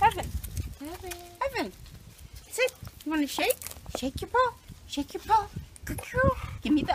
Heaven, heaven, heaven. Sit. You want to shake? Shake your paw. Shake your paw. Good girl. Give me the